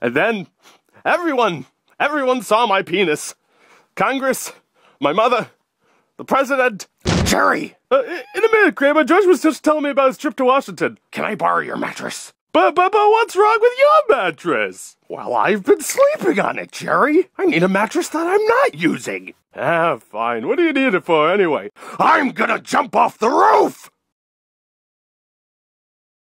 And then everyone, everyone saw my penis. Congress, my mother, the president. Jerry, Uh, in a minute, Grandma. George was just telling me about his trip to Washington. can I borrow your mattress? But, but, but what's wrong with your mattress? Well, I've been sleeping on it, Jerry. I need a mattress that I'm not using. Ah, fine. What do you need it for anyway? I'm gonna jump off the roof!